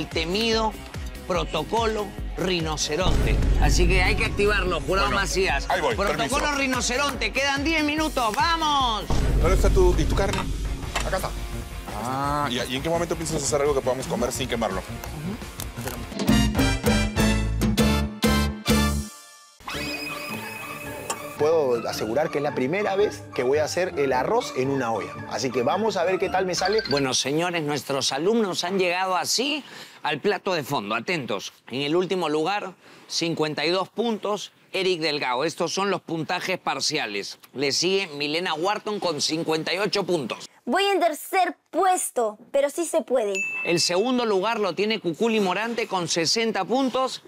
el temido protocolo rinoceronte. Así que hay que activarlo, jurado Bueno, Macías. ahí voy, protocolo permiso. rinoceronte, quedan 10 minutos, ¡vamos! ¿Dónde está tu, y tu carne? Acá está. Ah, ¿y, y en qué momento piensas hacer algo que podamos comer sin quemarlo? Asegurar que es la primera vez que voy a hacer el arroz en una olla. Así que vamos a ver qué tal me sale. Bueno, señores, nuestros alumnos han llegado así al plato de fondo. Atentos. En el último lugar, 52 puntos, Eric Delgado. Estos son los puntajes parciales. Le sigue Milena Wharton con 58 puntos. Voy en tercer puesto, pero sí se puede. El segundo lugar lo tiene Cuculi Morante con 60 puntos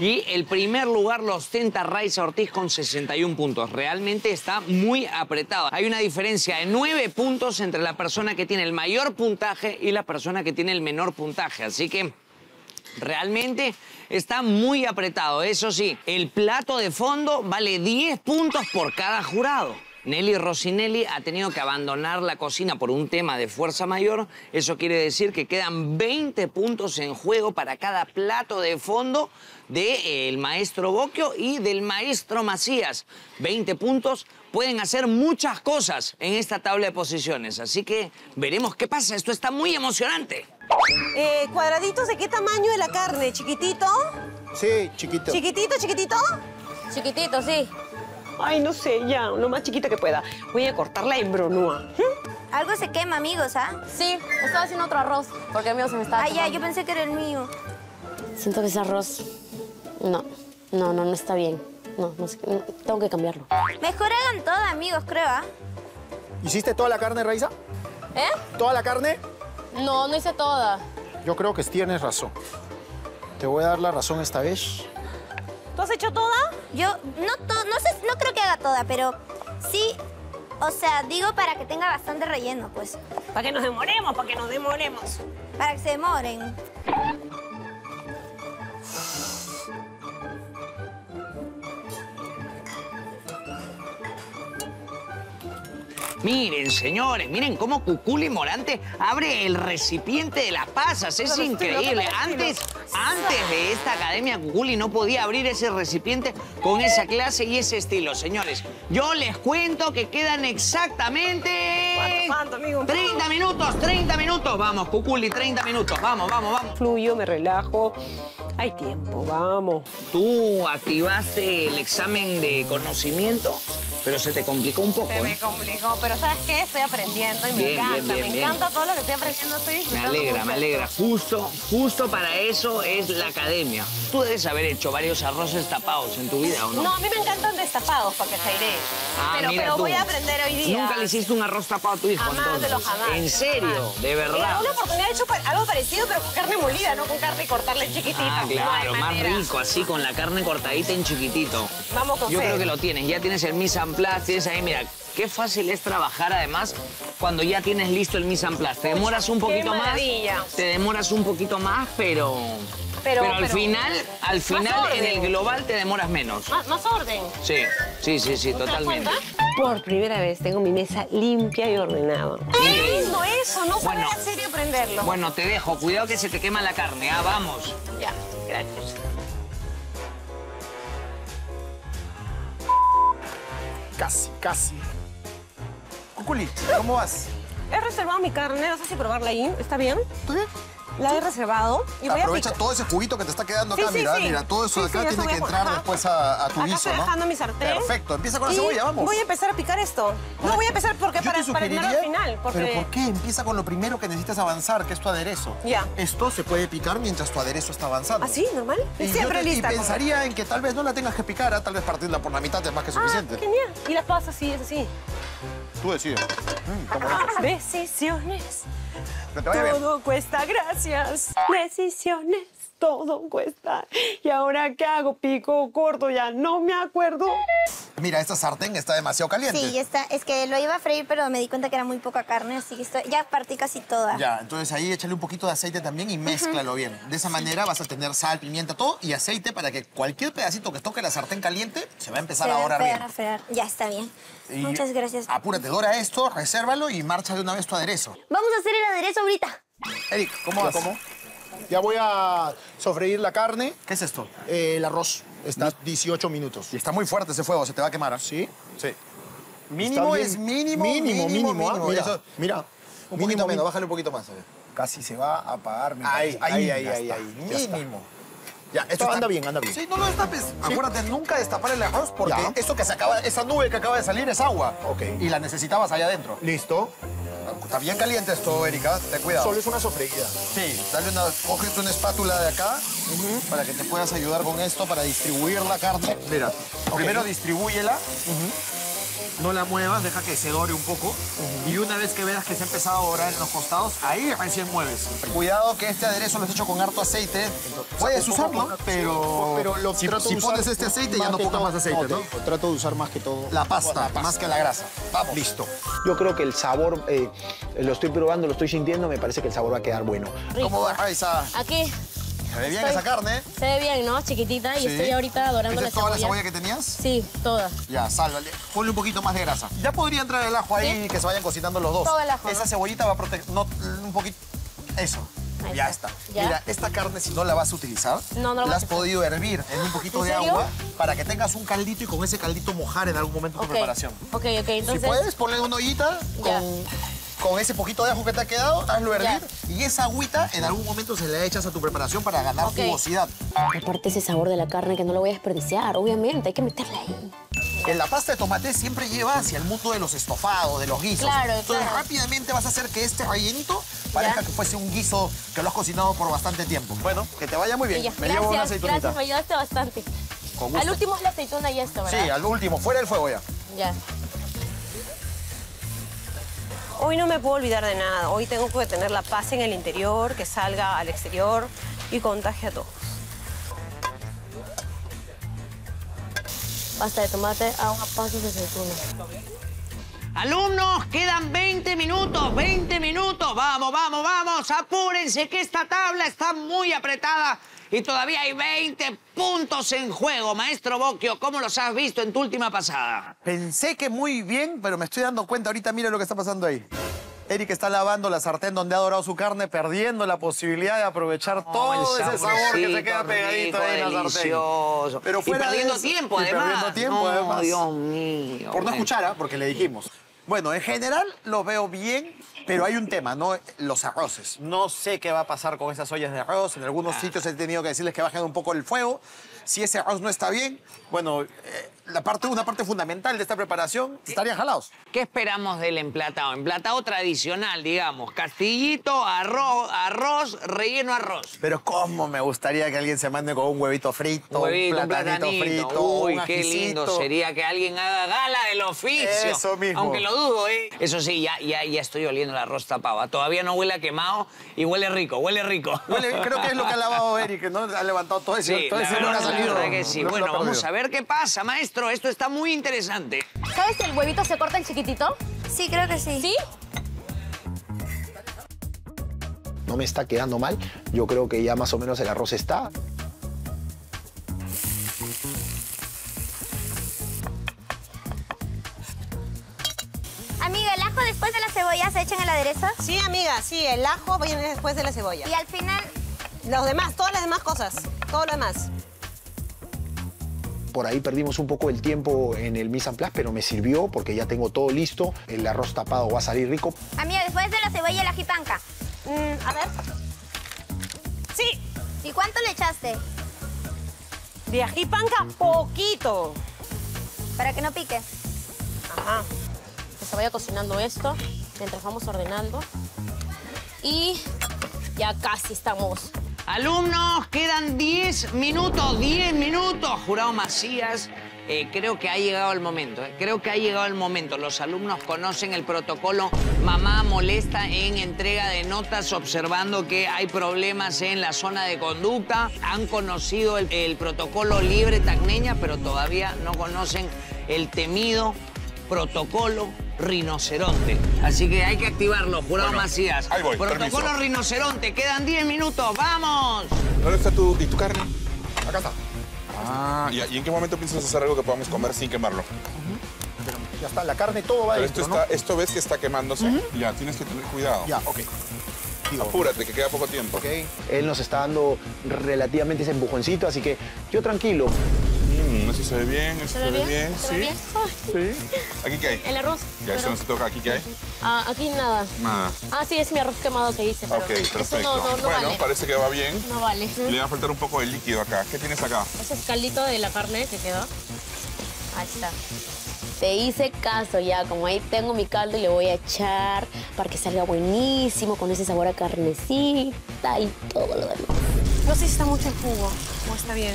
y el primer lugar lo ostenta Raiza Ortiz con 61 puntos. Realmente está muy apretado. Hay una diferencia de 9 puntos entre la persona que tiene el mayor puntaje y la persona que tiene el menor puntaje. Así que realmente está muy apretado. Eso sí, el plato de fondo vale 10 puntos por cada jurado. Nelly Rossinelli ha tenido que abandonar la cocina por un tema de fuerza mayor. Eso quiere decir que quedan 20 puntos en juego para cada plato de fondo del maestro Bocchio y del maestro Macías. 20 puntos pueden hacer muchas cosas en esta tabla de posiciones. Así que veremos qué pasa. Esto está muy emocionante. Eh, ¿Cuadraditos de qué tamaño de la carne? ¿Chiquitito? Sí, chiquito. ¿Chiquitito, chiquitito? Chiquitito, sí. Ay, no sé, ya, lo más chiquita que pueda. Voy a cortarla en bronúa. Algo se quema, amigos, ¿ah? Sí, estaba haciendo otro arroz, porque el mío se me estaba Ah, ya, yo pensé que era el mío. Siento que ese arroz... No, no, no, no está bien. No, no sé, no, tengo que cambiarlo. Mejor hagan todo, amigos, creo, ¿ah? ¿Hiciste toda la carne, Raiza? ¿Eh? ¿Toda la carne? No, no hice toda. Yo creo que tienes razón. Te voy a dar la razón esta vez. ¿Tú has hecho toda? Yo no to- no sé, no creo que haga toda, pero sí, o sea, digo para que tenga bastante relleno, pues. Para que nos demoremos, para que nos demoremos. Para que se demoren. Miren, señores, miren cómo Cuculi Morante abre el recipiente de las pasas. Es increíble. Antes, antes de esta academia, Cuculi no podía abrir ese recipiente con esa clase y ese estilo, señores. Yo les cuento que quedan exactamente... ¿Cuánto, cuánto, amigo? 30 minutos, 30 minutos. Vamos, Cuculi, 30 minutos. Vamos, vamos, vamos. Fluyo, me relajo. Hay tiempo, vamos. Tú activaste el examen de conocimiento, pero se te complicó un poco. Se me ¿eh? complicó, pero ¿sabes qué? Estoy aprendiendo y me Bien, bien, encanta. bien, me encanta todo lo que estoy aprendiendo. Estoy Me alegra, mucho me alegra. Justo, justo para eso es la academia. Tú debes haber hecho varios arroces tapados en tu vida, ¿o no? No, a mí me encantan destapados, para que se aire. Ah, pero mira pero tú. voy a aprender hoy día. Nunca le hiciste un arroz tapado a tu hijo, Jamás de entonces. lo jamás. ¿En serio? jamás. ¿De En verdad? alguna oportunidad he hecho pa- algo parecido, pero con carne molida, no con carne y cortarla en chiquitita. Ah, No claro, más rico, así con la carne cortadita en chiquitito. Vamos con Yo fe. creo que lo tienes, ya tienes el mise en place, tienes ahí, mira, qué fácil es trabajar además cuando ya tienes listo el mise en place. Te demoras un qué poquito más, te demoras un poquito más, pero... Pero- al pero- final, al final en el global te demoras menos. Más, más orden. Sí, sí, sí, sí, ¿Te das totalmente. Por primera vez tengo mi mesa limpia y ordenada. Qué lindo eso, no Bueno. sabía en serio aprenderlo. Bueno, te dejo, cuidado que se te quema la carne, ah, vamos. Ya, gracias. Casi, casi. Cuculi, ¿cómo vas? He reservado mi carne, no sé si probarla ahí. ¿Está bien? ¿Está bien? La he reservado y voy a Aprovecha picar. todo ese juguito que te está quedando acá, Sí, sí, mira, sí. mira, todo eso de Sí, sí, acá tiene que a- entrar ajá. después a, a tu Acá guiso, estoy ¿no? dejando mi sartén. Perfecto, empieza con la Y cebolla, vamos. Voy a empezar a picar esto. No voy a empezar porque Yo para, te para al final. Porque... pero ¿por qué? Empieza con lo primero que necesitas avanzar, que es tu aderezo. Ya. Esto se puede picar mientras tu aderezo está avanzando. ¿Así? ¿Normal? Y, Siempre te- y lista. con- pensaría en que tal vez no la tengas que picar, ¿ah? tal vez partirla por la mitad es más que Ah, suficiente. genial. Y las pasas así, es así. Tú decides. Mm. Decisiones. Que te vaya bien. Todo cuesta, gracias. Decisiones, todo cuesta. ¿Y ahora qué hago? Pico corto, ya no me acuerdo. Mira, esta sartén está demasiado caliente. Sí, ya está. Es que lo iba a freír, pero me di cuenta que era muy poca carne, así que estoy- ya partí casi toda. Ya, entonces ahí échale un poquito de aceite también y mézclalo bien. De esa manera vas a tener sal, pimienta, todo y aceite para que cualquier pedacito que toque la sartén caliente se va a empezar Se a va dorar fregar, bien. a fregar. Ya está bien. Y Muchas gracias. Apúrate, dora esto, resérvalo y marcha de una vez tu aderezo. Vamos a hacer el aderezo ahorita. Eric, ¿cómo vas? ¿Cómo? Ya voy a sofreír la carne. ¿Qué es esto? Eh, el arroz está 18 minutos. Y está muy fuerte ese fuego, se te va a quemar. ¿ah? ¿Sí? Sí. Mínimo es mínimo, Mínimo, mínimo. ah, Mira, Eso- mira. Un Mínimo, poquito menos, mínimo. bájale un poquito más. a ver. Casi se va a apagar. me Ahí, parece. ahí, ahí, ya ahí, está. ahí. Ya está. Mínimo. Ya, esto anda bien, anda bien. Sí, no lo destapes. Acuérdate, nunca destapar el arroz porque Ya. eso que se acaba, esa nube que acaba de salir es agua. Ok. Y la necesitabas allá adentro. Listo. Está bien caliente esto, Erika. Ten cuidado. Solo es una sofreída. Sí, dale una, cógete una espátula de acá para que te puedas ayudar con esto para distribuir la carne. Mira, primero distribúyela. No la muevas, deja que se dore un poco. Y una vez que veas que se ha empezado a dorar en los costados, ahí recién mueves. Cuidado que este aderezo lo has hecho con harto aceite. Puedes usarlo, poco, pero, pero lo si, pones este aceite ya no pongas más aceite, ¿no? Trato de usar más que todo. La pasta, más que la grasa. Vamos. Listo. Yo creo que el sabor, eh, lo estoy probando, lo estoy sintiendo, me parece que el sabor va a quedar bueno. ¿Cómo va, Raiza? Aquí Se ve bien Estoy- esa carne. se ve bien, ¿no? Chiquitita. Y Sí. estoy ahorita dorando ¿Esta la es toda la cebolla. cebolla que tenías? Sí, toda. Ya, sálvale. Ponle un poquito más de grasa. Ya podría entrar el ajo ahí y que se vayan cocinando los dos. Todo el ajo, Esa cebollita va a proteger. No, un poquito. Eso. Ahí ya está. está. ¿Ya? Mira, esta carne, si no la vas a utilizar, No, no la la has podido hervir en un poquito ¿En de serio? agua para que tengas un caldito y con ese caldito mojar en algún momento tu Ok. preparación. Ok, ok. Entonces. si puedes, ponle una ollita con, con ese poquito de ajo que te ha quedado, hazlo hervir. Ya. Y esa agüita en algún momento se la echas a tu preparación para ganar Ok. jugosidad. Aparte ese sabor de la carne que no lo voy a desperdiciar, obviamente, hay que meterle ahí. En la pasta de tomate siempre lleva hacia el mundo de los estofados, de los guisos. Claro, Entonces claro. rápidamente vas a hacer que este rellenito parezca Ya. que fuese un guiso que lo has cocinado por bastante tiempo. Bueno, que te vaya muy bien. Me llevo una Gracias, aceitunita. gracias, me ayudaste bastante. Con gusto. Al último es la aceituna y esto, Sí, ¿verdad? al último, fuera el fuego ya. Ya. Hoy no me puedo olvidar de nada. Hoy tengo que tener la paz en el interior, que salga al exterior y contagie a todos. Pasta de tomate, agua, pasas de aceituna. Alumnos, quedan 20 minutos, 20 minutos. Vamos, vamos, vamos. Apúrense que esta tabla está muy apretada y todavía hay 20 puntos en juego. Maestro Bocchio, ¿cómo los has visto en tu última pasada? Pensé que muy bien, pero me estoy dando cuenta ahorita, mira lo que está pasando ahí. Eric está lavando la sartén donde ha dorado su carne, perdiendo la posibilidad de aprovechar todo ese sabor que se queda pegadito rico, ahí en la sartén. delicioso. Pero y fuera de perdiendo eso- tiempo, y además. perdiendo tiempo, no, además. Dios mío. Por no escuchar, ¿ah? porque le dijimos. Bueno, en general lo veo bien, pero hay un tema, ¿no? Los arroces. No sé qué va a pasar con esas ollas de arroz. En algunos sitios he tenido que decirles que bajen un poco el fuego. Si ese arroz no está bien, bueno, eh, la parte, una parte fundamental de esta preparación estarían jalados. ¿Qué esperamos del emplatado? Emplatado tradicional, digamos. Castillito, arroz, arroz, relleno arroz. Pero cómo me gustaría que alguien se mande con un huevito frito, Un huevito, un platanito platanito. frito, Uy, un qué lindo sería que alguien haga gala del oficio. Eso mismo. Aunque lo dudo, ¿eh? Eso sí, ya, ya, ya estoy oliendo el arroz tapado. ¿ah? Todavía no huele a quemado y huele rico, huele rico. Huele- creo que es lo que ha lavado Eric, ¿no? Ha levantado todo ese, Sí, todo ese olor la verdad que sí. no Bueno, vamos a ver qué pasa, maestro. Esto está muy interesante. ¿Sabes si el huevito se corta en chiquitito? Sí, creo que sí. ¿Sí? No me está quedando mal. Yo creo que ya más o menos el arroz está. Amiga, ¿el ajo después de la cebolla se echa en el aderezo? Sí, amiga, sí, el ajo viene después de la cebolla. Y al final, Los demás, todas las demás cosas, todo lo demás. Por ahí perdimos un poco el tiempo en el mise en place, pero me sirvió porque ya tengo todo listo. El arroz tapado va a salir rico. amiga, después de la cebolla el ají panca. Mm, a ver. Sí, ¿Y cuánto le echaste? de ají panca, poquito. Para que no pique. Ajá. Que se vaya cocinando esto mientras vamos ordenando. Y ya casi estamos. Alumnos, quedan 10 minutos, 10 minutos. Jurado Macías, eh, creo que ha llegado el momento. eh, Creo que ha llegado el momento. Los alumnos conocen el protocolo Mamá molesta en entrega de notas, observando que hay problemas en la zona de conducta. Han conocido el, el protocolo libre tacneña, pero todavía no conocen el temido protocolo rinoceronte. Así que hay que activarlo, jurado Bueno, Macías. ahí voy, protocolo permiso. rinoceronte, quedan 10 minutos, ¡vamos! ¿Dónde está tu, y tu carne? Acá está. Ah, ¿y, y en qué momento piensas hacer algo que podamos comer sin quemarlo? Ya está, la carne todo va Pero esto, dentro, ¿no? está, esto ves que está quemándose. Ya, tienes que tener cuidado. Ya, ok. Apúrate, que queda poco tiempo. ¿ok? Él nos está dando relativamente ese empujoncito, así que yo tranquilo. Mm, eso se ve bien, eso ¿Se ve bien? ¿Se sí. ve bien? Sí. ¿Aquí qué hay? El arroz. Ya, eso no se toca. ¿Aquí qué hay? Ah, aquí nada. Nada. Ah, sí, es mi arroz quemado que hice, pero Ok, eso perfecto. no, no, no bueno, vale. parece que va bien. No vale. Le va a faltar un poco de líquido acá. ¿Qué tienes acá? Ese es caldito de la carne que quedó. Ahí está. Te hice caso ya, como ahí tengo mi caldo y le voy a echar para que salga buenísimo con ese sabor a carnecita y todo lo demás. No sé si está mucho el jugo o está bien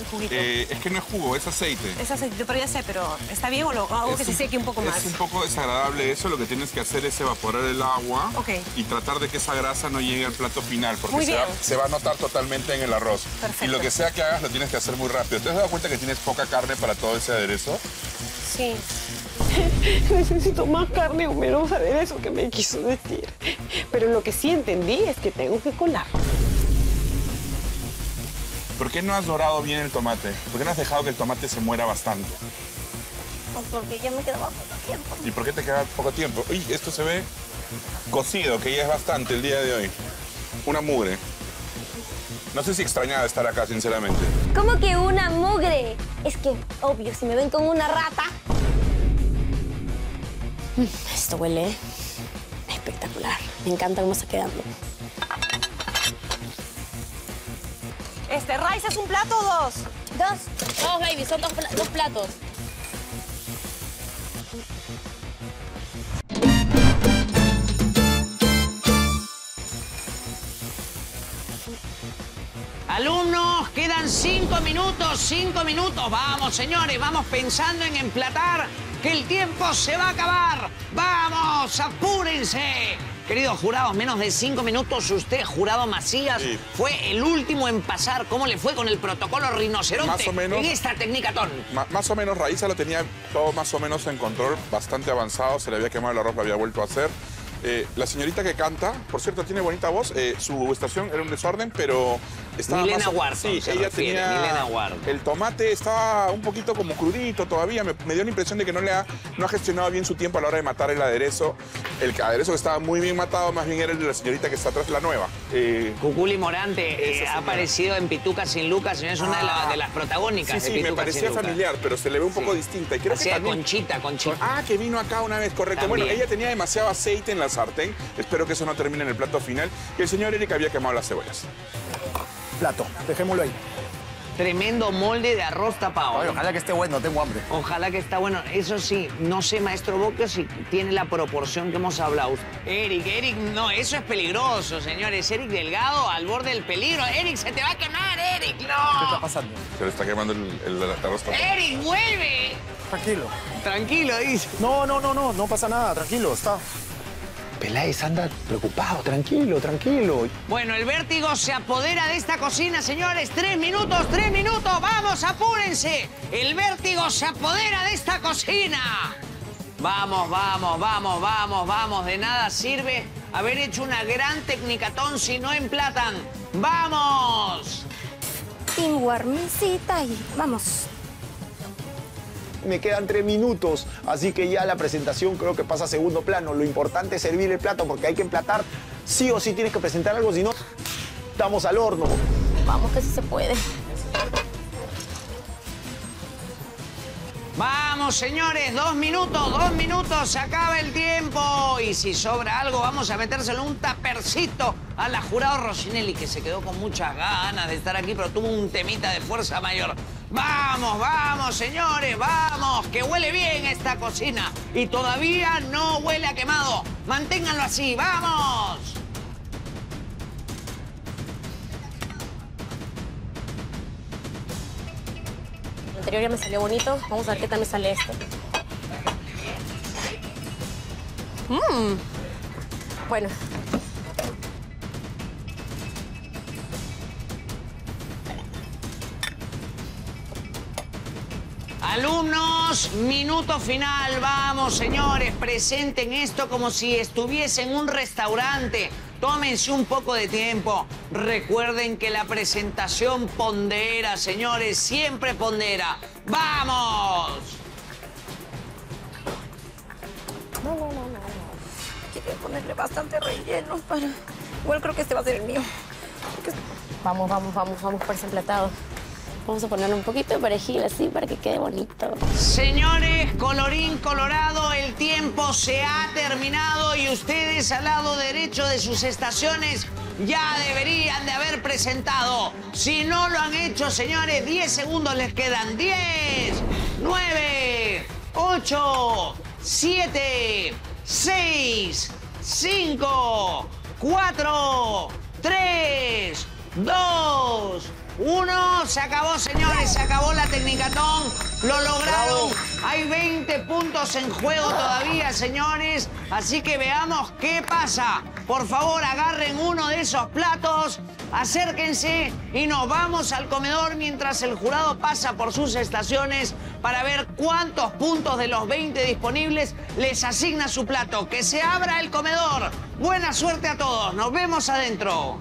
el juguito. Eh, es que no es jugo, es aceite. Es aceite, pero ya sé, pero ¿está bien o lo hago que se seque un poco más? Es un poco desagradable eso. Lo que tienes que hacer es evaporar el agua y tratar de que esa grasa no llegue al plato final, porque se va, bien. se va a notar totalmente en el arroz. Perfecto. Y lo que sea que hagas lo tienes que hacer muy rápido. ¿Te has dado cuenta que tienes poca carne para todo ese aderezo? Sí. Necesito más carne, Homero, saber eso que me quiso decir. Pero lo que sí entendí es que tengo que colar. ¿Por qué no has dorado bien el tomate? ¿Por qué no has dejado que el tomate se muera bastante? Porque ya me quedaba poco tiempo. ¿Y por qué te queda poco tiempo? Uy, esto se ve cocido, que ya es bastante el día de hoy. Una mugre. No sé si extrañaba estar acá, sinceramente. ¿Cómo que una mugre? Es que, obvio, si me ven con una rata. Esto huele espectacular. Me encanta cómo está quedando. Este, ¿rice es un plato o dos? Dos. Dos, baby, son dos, dos platos. Alumnos, quedan cinco minutos, cinco minutos. Vamos, señores, vamos pensando en emplatar, que el tiempo se va a acabar. ¡Vamos, apúrense! Queridos jurados, menos de cinco minutos. Usted, jurado Macías, Sí. fue el último en pasar. ¿Cómo le fue con el protocolo rinoceronte Más o menos. en esta técnica-ton? Ma- más o menos, Raíza lo tenía todo más o menos en control, bastante avanzado, se le había quemado el arroz, lo había vuelto a hacer. Eh, la señorita que canta, por cierto, tiene bonita voz, eh, su estación era un desorden, pero estaba Milena más Sí, se ella refiere, tenía... Milena. El tomate estaba un poquito como crudito todavía, me, me dio la impresión de que no le ha, no ha gestionado bien su tiempo a la hora de matar el aderezo. El aderezo que estaba muy bien matado, más bien era el de la señorita que está atrás, la nueva. Eh, Cuculi Morante eh, ha aparecido en Pituca sin Lucas, es una de, la- de las protagónicas sí, de sí, me parecía sin Lucas. familiar, pero se le ve un poco Sí. distinta. Y creo que también... Conchita, Conchita. Ah, que vino acá una vez, correcto. También. Bueno, ella tenía demasiado aceite en la sartén. Espero que eso no termine en el plato final. Y el señor Eric había quemado las cebollas. Plato, dejémoslo ahí. Tremendo molde de arroz tapado. Ay, ojalá que esté bueno, tengo hambre. Ojalá que está bueno. Eso sí, no sé, maestro Boca, si tiene la proporción que hemos hablado. Eric, Eric, no, eso es peligroso, señores. Eric Delgado al borde del peligro. Eric, se te va a quemar, Eric, ¿Qué está no. pasando? Se le está quemando el, el, el arroz. Eric, vuelve. Tranquilo. Tranquilo, dice. No, no, no, no, no pasa nada, tranquilo, está. Peláez anda preocupado, tranquilo, tranquilo. Bueno, el vértigo se apodera de esta cocina, señores. Tres minutos, tres minutos. Vamos, apúrense. El vértigo se apodera de esta cocina. Vamos, vamos, vamos, vamos, vamos. De nada sirve haber hecho una gran tecnicatón si no emplatan. ¡Vamos! Mesita y vamos. Me quedan tres minutos, así que ya la presentación creo que pasa a segundo plano. Lo importante es servir el plato porque hay que emplatar. Sí o sí tienes que presentar algo, si no, estamos al horno. Vamos, que sí se puede. Vamos, señores, dos minutos, dos minutos, se acaba el tiempo. Y si sobra algo, vamos a metérselo un tapercito a la jurado Rosinelli, que se quedó con muchas ganas de estar aquí, pero tuvo un temita de fuerza mayor. Vamos, vamos, señores, vamos, que huele bien esta cocina. Y todavía no huele a quemado. Manténganlo así, vamos. El anterior ya me salió bonito. Vamos a ver qué tal me sale este. Mmm. Bueno. Alumnos, minuto final. Vamos, señores, presenten esto como si estuviese en un restaurante. Tómense un poco de tiempo. Recuerden que la presentación pondera, señores, siempre pondera. ¡Vamos! Quería ponerle bastante relleno para Igual creo que este va a ser el mío. Vamos, vamos, vamos, vamos por ese emplatado. Vamos a ponerle un poquito de perejil así para que quede bonito. Señores, colorín colorado, el tiempo se ha terminado y ustedes al lado derecho de sus estaciones ya deberían de haber presentado. Si no lo han hecho, señores, 10 segundos les quedan. 10, 9, 8, 7, 6, 5, 4, 3, 2, 1. Se acabó, señores, se acabó la Tecnicatón. Lo lograron. Hay 20 puntos en juego todavía, señores. Así que veamos qué pasa. Por favor, agarren uno de esos platos, acérquense y nos vamos al comedor mientras el jurado pasa por sus estaciones para ver cuántos puntos de los 20 disponibles les asigna su plato. Que se abra el comedor. Buena suerte a todos. Nos vemos adentro.